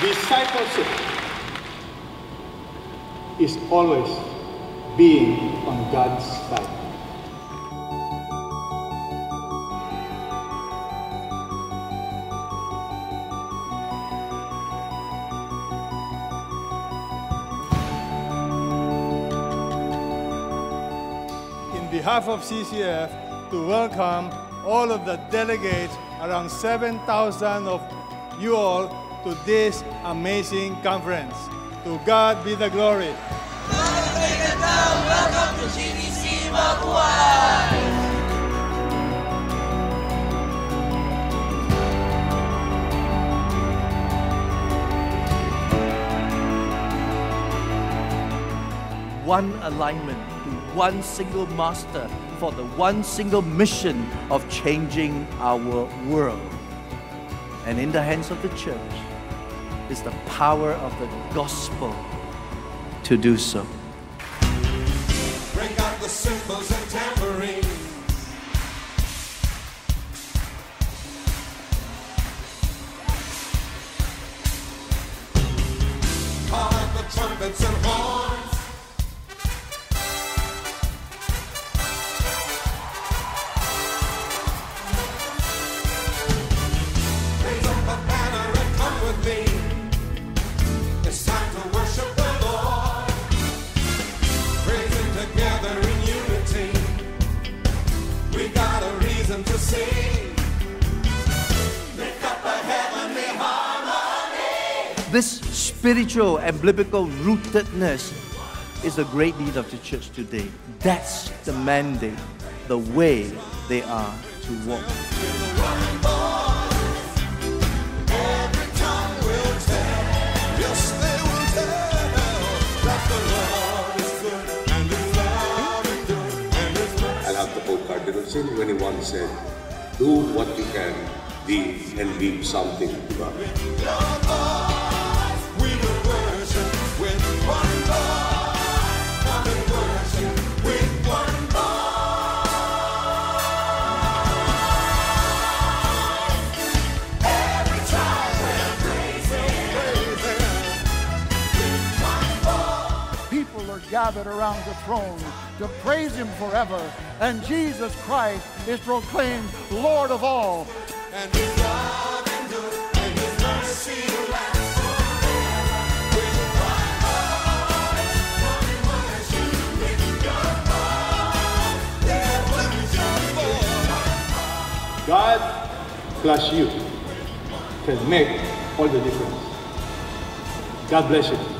Discipleship is always being on God's side. In behalf of CCF, to welcome all of the delegates, around 7,000 of you all, to this amazing conference. To God be the glory. Welcome to one alignment to one single master for the one single mission of changing our world. And in the hands of the church is the power of the gospel to do so. Break out the cymbals and tambourines. Call out the trumpets and This spiritual and biblical rootedness is the great need of the church today. That's the mandate, the way they are to walk. 1921 said, do what you can, be and leave something to God. Gathered around the throne to praise Him forever, and Jesus Christ is proclaimed Lord of all. And His love and His mercy. God plus you can make all the difference. God bless you.